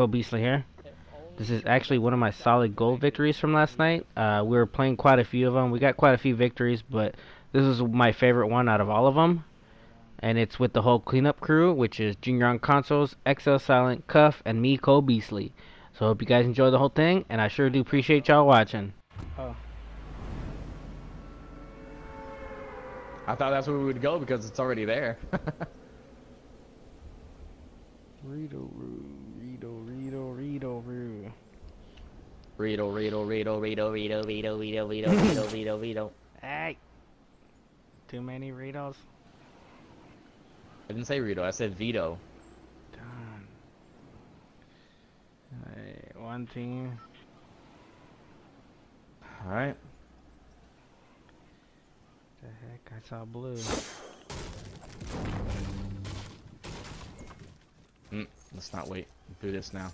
Cold Beastly here. This is actually one of my solid gold victories from last night. Uh, we were playing quite a few of them. We got quite a few victories, but this is my favorite one out of all of them. And it's with the whole cleanup crew, which is Junior on consoles, XL Silent, Cuff, and me, Cold Beastly. So hope you guys enjoy the whole thing, and I sure do appreciate y'all watching. Oh. I thought that's where we would go because it's already there. Rito, Rito, Rito, Rito, Rito. Rito, Rito, Rito, Rito, Rito, Rito, Rito, Rito, Rito, Rito, Rito. Hey! Too many Ritos? I didn't say Rito, I said Vito. Done. Hey, one team. Alright. The heck, I saw blue. Mm, let's not wait. Do this now.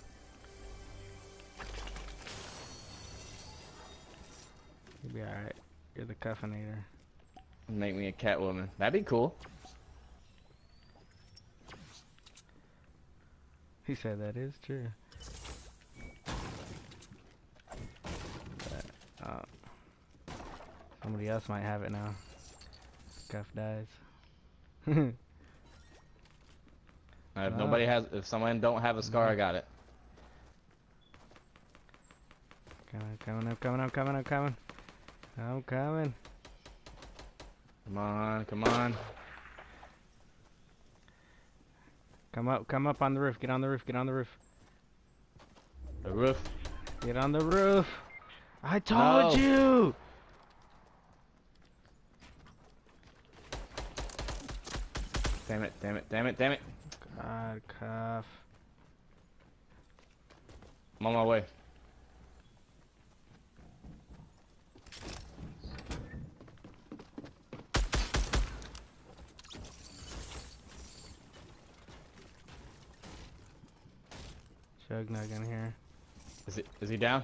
You'll be alright. You're the cuffinator. Make me a Catwoman. That'd be cool. He said that is true. But, uh, somebody else might have it now. Cuff dies. Uh, if Oh. nobody has, if someone don't have a scar, I got it. Coming, coming up, coming up, coming up, coming. I'm coming. Come on, come on. Come up, come up on the roof. Get on the roof, get on the roof. The roof. Get on the roof. I told No. you! Damn it, damn it, damn it, damn it. God, cuff. I'm on my way. Chug nug in here. Is it? Is he down?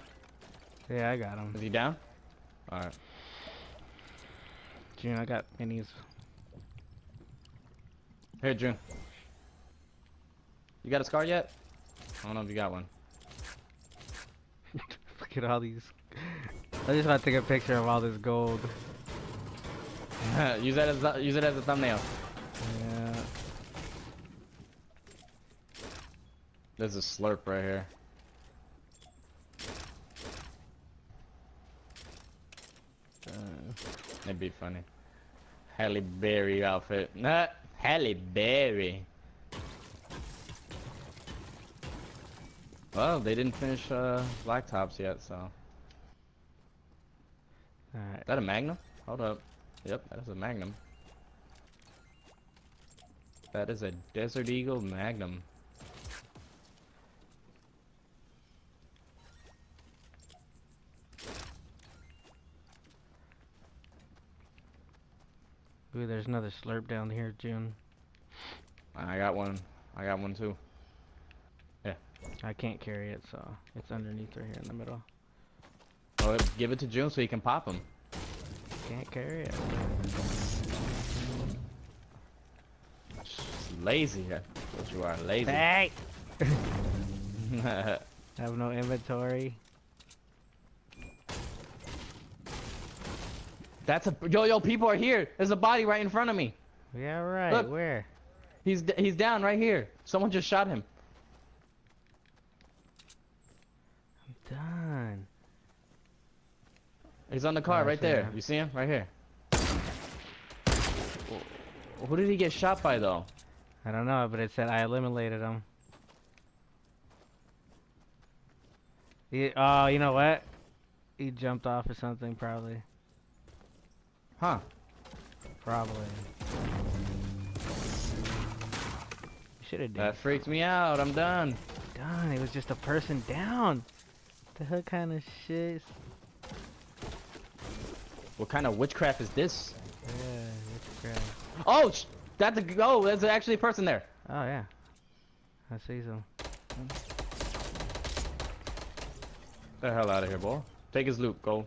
Yeah, I got him. Is he down? All right. June, I got minis. Here, June. You got a scar yet? I don't know if you got one. Look at all these. I just want to take a picture of all this gold. use that as use it as a thumbnail. There's a slurp right here. Uh, That'd be funny. Halle Berry outfit. Nah, Halle Berry. Well, they didn't finish uh, Blacktops yet, so. Alright. Is that a Magnum? Hold up. Yep, that is a Magnum. That is a Desert Eagle Magnum. Ooh, there's another slurp down here, June. I got one. I got one too. Yeah. I can't carry it, so it's underneath right here in the middle. Oh, give it to June so he can pop them. Can't carry it. Lazy. That's what you are. Lazy. Hey! Have no inventory. That's a yo yo. People are here. There's a body right in front of me. Yeah, right. Look. Where? He's d- he's down right here. Someone just shot him. I'm done. He's on the car Oh, right there. him. You see him right here. Who did he get shot by though? I don't know, but it said I eliminated him. He, oh, you know what? He jumped off or something, probably. Huh? Probably. Should have done. That freaked me out. I'm done. Done. It was just a person down. The hell kind of shit? What kind of witchcraft is this? Yeah, it's crap. Oh, sh- that's a oh, there's actually a person there. Oh yeah. I see some. Get the hell out of here, boy. Take his loot. Go.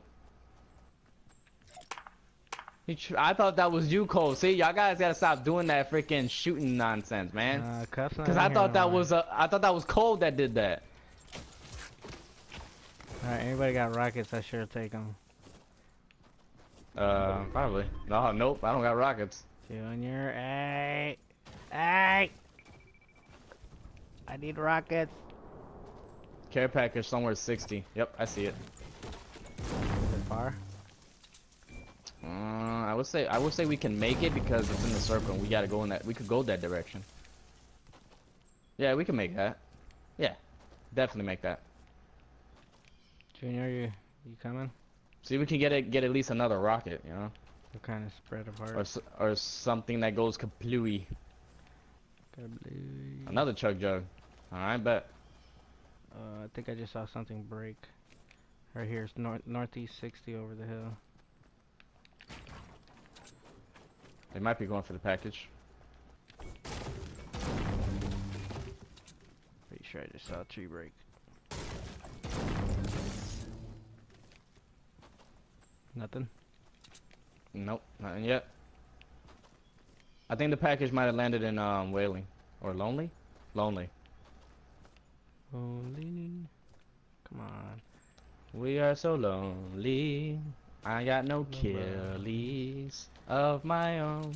He tr- I thought that was you, Cole. See, y'all guys gotta stop doing that freaking shooting nonsense, man. Uh, Because in I thought no that was uh, I thought that was Cole that did that. Alright, anybody got rockets? I sure take them. Uh, probably. No, nope. I don't got rockets. Junior, hey, hey! I need rockets. Care package somewhere 60. Yep, I see it. Would say I would say we can make it because it's in the circle. and We gotta go in that. We could go that direction. Yeah, we can make that. Yeah, definitely make that. Junior, you you coming? See, we can get it. Get at least another rocket, you know, We're kind of spread apart. or or something that goes kaplooey. Kablooey. Another chug jug. All right, bet. Uh, I think I just saw something break. Right here, it's north northeast 60 over the hill. They might be going for the package. Pretty sure I just saw a tree break. Nothing. Nope, nothing yet. I think the package might have landed in um Wailing or Lonely. Lonely. Lonely. Come on. We are so lonely. I got no killies of my own.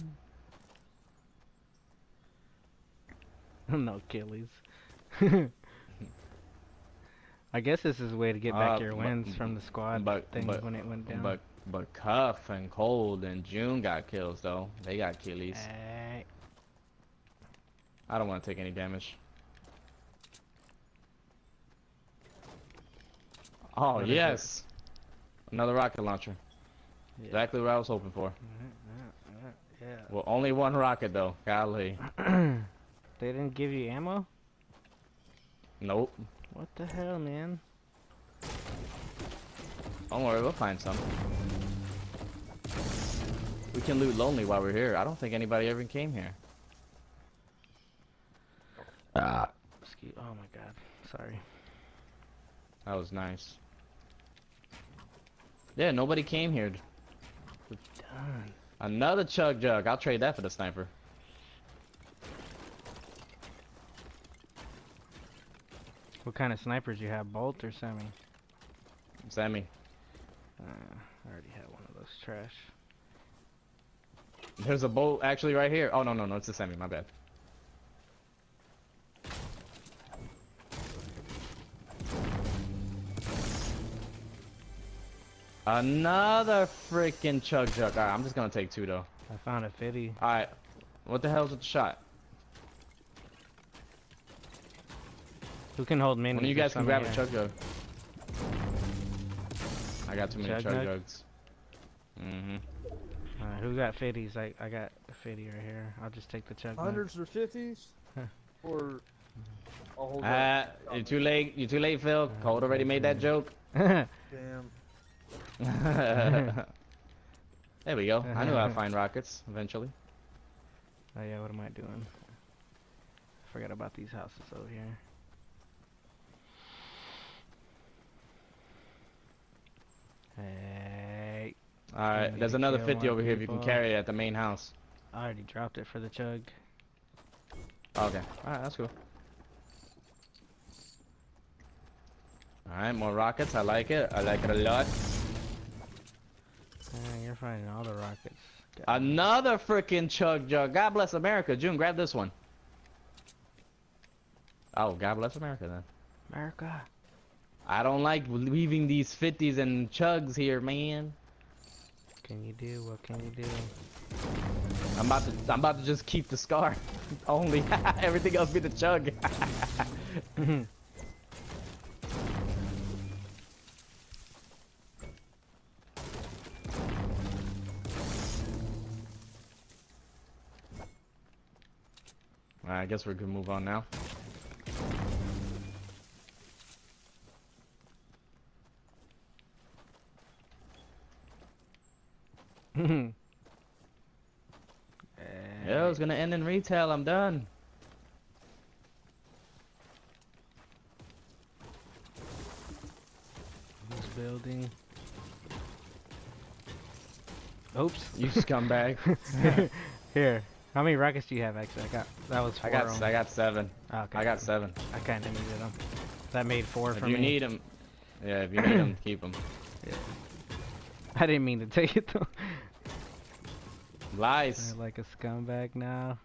no killies. I guess this is a way to get back Uh, your wins from the squad but- things but- when it went down. But but Cuff and Cold and June got kills though. They got killies. I don't want to take any damage. Oh What yes, another rocket launcher. Yeah. Exactly what I was hoping for. Mm-hmm, mm-hmm, mm-hmm. Yeah. Well, only one rocket though. Golly. they didn't give you ammo? Nope. What the hell, man? Don't worry, we'll find some. We can loot lonely while we're here. I don't think anybody ever came here. Ah. Excuse. Oh my god. Sorry. That was nice. Yeah, nobody came here. Done. Another chug jug. I'll trade that for the sniper. What kind of snipers you have? Bolt or semi? Sammy. Uh, I already had one of those trash. There's a bolt actually right here. Oh no no no, it's a semi. My bad. Another freaking chug jug. Alright, I'm just gonna take two though. I found a 50. Alright. What the hell's with the shot? Who can hold minis? One of you guys can grab here? a chug jug. I got too many Chug chug jugs. Mm-hmm. Alright, who got 50s? I, I got a 50 right here. I'll just take the chug. nug. Hundreds or fifties? Or I'll hold Ah, you're too late. You're too late, Phil. Cold already made that joke. Damn. there we go. I knew I'd find rockets eventually. oh yeah, what am I doing? Forgot about these houses over here. Hey, Alright, there's another 50 over here if you can carry it at the main house. I already dropped it for the chug. Okay. Alright, that's cool. Alright, more rockets. I like it. I like it a lot. You're finding all the rockets. God. Another freaking chug jug. God bless America. June, grab this one. Oh, God bless America then. America. I don't like leaving these 50s and chugs here, man. What can you do? What can you do? I'm about to I'm about to just keep the scar. Only everything else be the chug. I guess we can move on now. Yeah, it's gonna end in retail. I'm done. This building? Oops. You scumbag. Here. How many rockets do you have? Actually, I got that was I got on- I got seven. Oh, okay. I got seven. I kind of needed them. That made four If for you need them, Yeah, if you need them, keep them. Yeah. I didn't mean to take it though. Lies. They're like a scumbag now.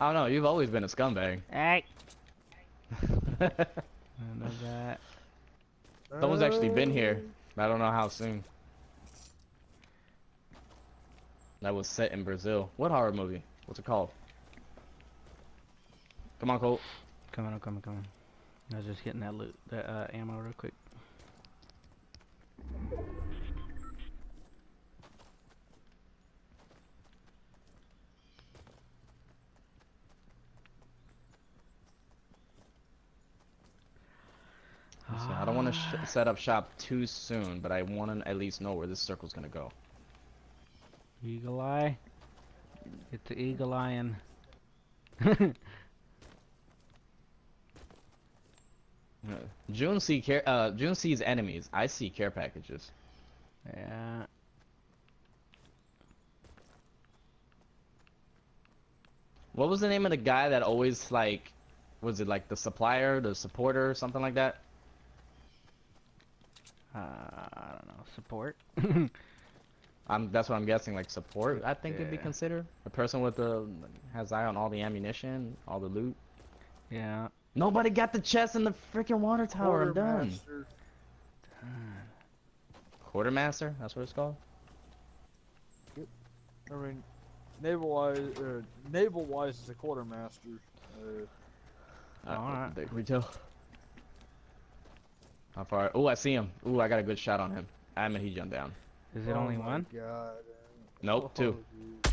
I don't know. You've always been a scumbag. Hey, I know that. Someone's actually been here. I don't know how soon. That was set in Brazil. What horror movie? What's it called? Come on, Colt. Come on, come on, come on. I was just getting that loot, that uh, ammo real quick. So I don't want to set up shop too soon, but I want to at least know where this circle's gonna go. Eagle eye. It's the eagle eyeing. June see care. Uh, June sees enemies. I see care packages. yeah. What was the name of the guy that always like, was it like the supplier, the supporter, something like that? Uh, I don't know. Support. I'm. That's what I'm guessing. Like support. I think it'd be considered a person with the has eye on all the ammunition, all the loot. yeah. Nobody got the chest in the freaking water tower. I'm done. Quartermaster. Quartermaster. That's what it's called. I mean, naval wise, uh, naval wise is a quartermaster. Uh, Uh, Alright. There we go. How far? Oh, I see him. Ooh, I got a good shot on him. I mean, he jumped down. Is it oh only one? God. Nope, two. dude.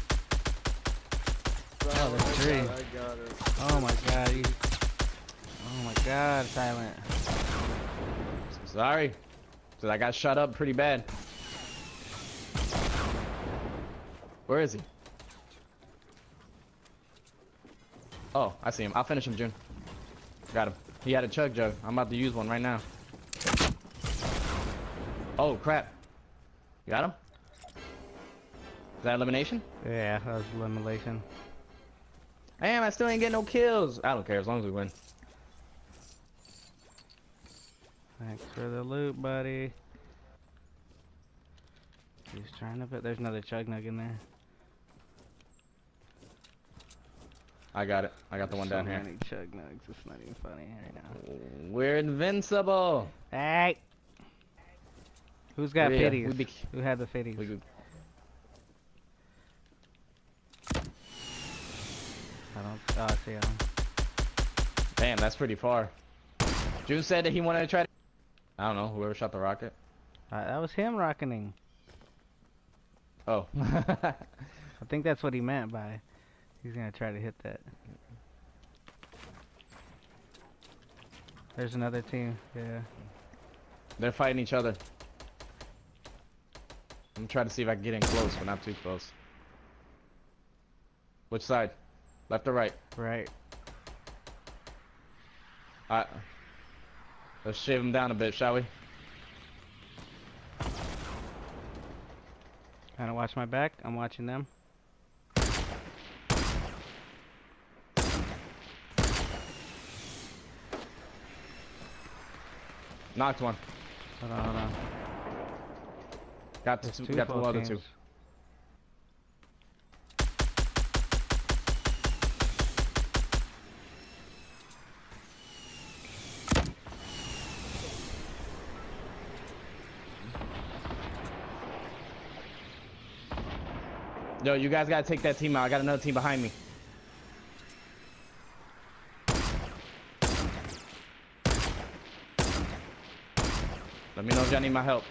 Oh, there's three. got it, I got it. Oh my god. You... Oh my god, silent. Sorry. So I got shot up pretty bad. Where is he? Oh, I see him. I'll finish him, June. Got him. He had a chug jug. I'm about to use one right now. Oh, crap. You got him? Is that elimination? Yeah, that was elimination. Damn, I still ain't getting no kills. I don't care as long as we win. Thanks for the loot, buddy. He's trying to put. There's another chug nug in there. I got it. I got the one so down here. chug nugs. It's not even funny right now. We're invincible. Hey! Who's got Yeah, pities? we be- Who had the fitties? I don't. Oh, I see him. Damn, that's pretty far. June said that he wanted to try. To, I don't know. Whoever shot the rocket. Uh, that was him rocketing. Oh. I think that's what he meant by. He's gonna try to hit that. There's another team. Yeah. They're fighting each other. I'm trying to see if I can get in close, but not too close. Which side? Left or right? Right. Alright. Let's shave him down a bit, shall we? Kind of watch my back. I'm watching them. Knocked one. Hold on, hold on. Got There's two, two got the other two. Yo, you guys gotta take that team out. I got another team behind me. Let me know if y'all need my help.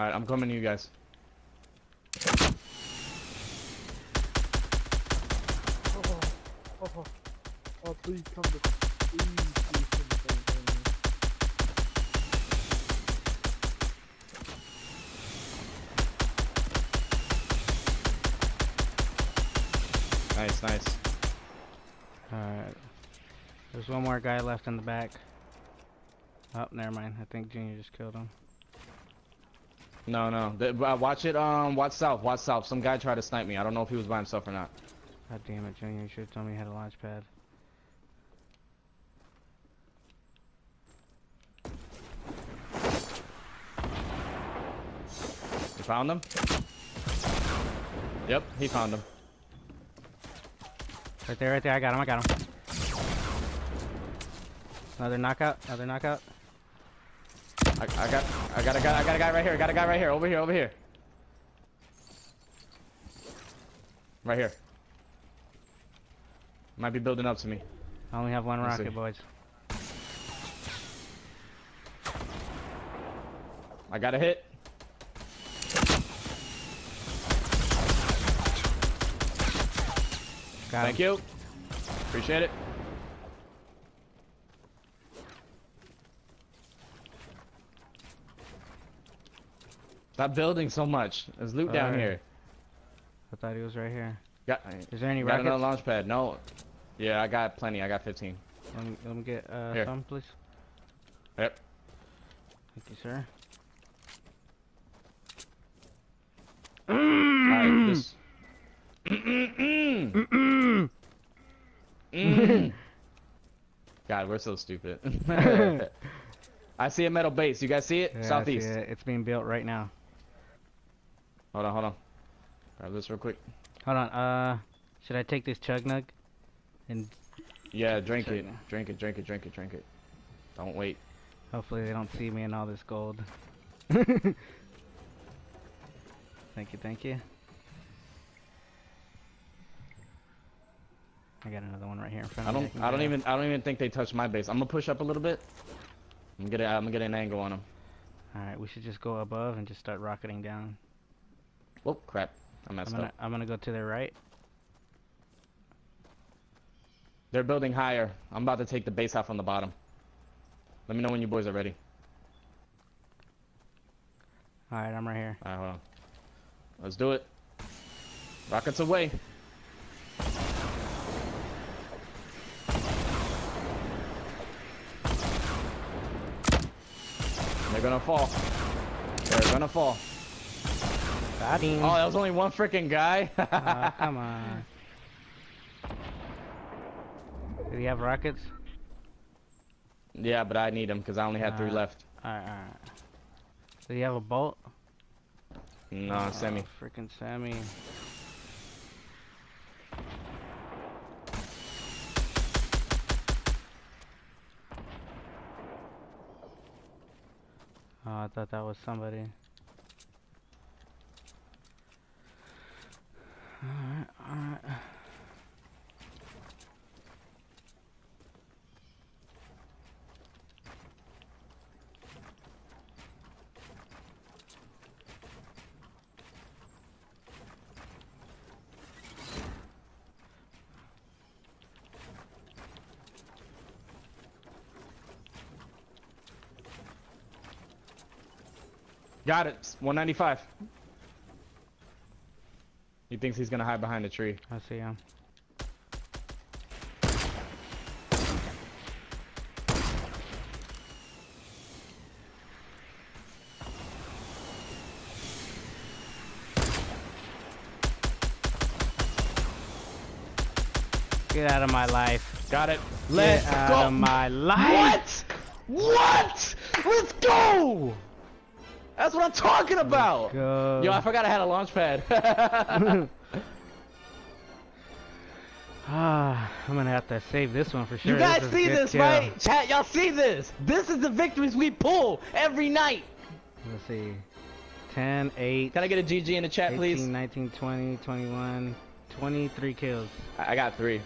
Alright, I'm coming to you guys. Oh, oh, oh, please come to, please, please come to Nice, nice. Alright. There's one more guy left in the back. Oh, never mind. I think Junior just killed him. No, no. The, uh, watch it. Um, watch south. Watch south. Some guy tried to snipe me. I don't know if he was by himself or not. God damn it, Junior. You should have told me you had a launch pad. You found him? Yep, he found him. Right there, right there. I got him. I got him. Another knockout. Another knockout. I, I got, I got a guy, I got a guy right here. I Got a guy right here. Over here, over here. Right here. Might be building up to me. I only have one Let's rocket, see. boys. I got a hit. Got Thank him. you. Appreciate it. Stop building so much. There's loot down Alright. here. I thought he was right here. Got, Is there any got another launch pad. No. Yeah, I got plenty. I got 15. Let me, let me get uh, Here. some, please. Yep. Thank you, sir. Alright. God, we're so stupid. I see a metal base. You guys see it? Yeah, Southeast. it. It's being built right now. Hold on, hold on. Grab this real quick. Hold on. Uh, should I take this chug nug? And Yeah, drink it. Drink it, drink it, drink it, drink it. Don't wait. hopefully they don't see me in all this gold. thank you, thank you. I got another one right here in front I of me. don't I don't even I don't even think they touched my base. I'm gonna push up a little bit. I'm gonna get a, I'm gonna get an angle on them. All right, we should just go above and just start rocketing down. Oh crap. I I'm messed gonna up. I'm gonna go to their right. They're building higher. I'm about to take the base off on the bottom. Let me know when you boys are ready. All right, I'm right here. Alright, hold on. Let's do it. Rockets away. They're gonna fall. They're gonna fall. Got him. Oh, that was only one freaking guy. Aw, come on. Do you have rockets? yeah, but I need them because I only had three Uh, left. Alright, alright. Do you have a bolt? No. Oh, freaking Sammy. Oh, I thought that was somebody. Alright. Got it. 195. He thinks he's gonna hide behind a tree. I see him. Get out of my life. Got it. Let's out go. of my life. What? What? Let's go. That's what I'm talking about. Go. Yo, I forgot I had a launch pad. Ah, I'm gonna have to save this one for sure. you guys is a see this, kill. right? Chat, y'all see this? This is the victories we pull every night. Let's see. 10, 8, Can I get a GG in the chat, 18, please? 19, 20, 21, 23 kills. I got three.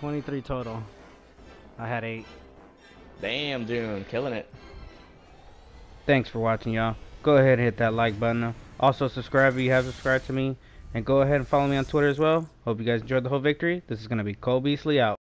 23 total. I had 8. Damn, Dune, killing it. Thanks for watching, y'all. Go ahead and hit that like button. Also, subscribe if you have subscribed to me. And go ahead and follow me on Twitter as well. Hope you guys enjoyed the whole victory. This is going to be Cold Beastly out.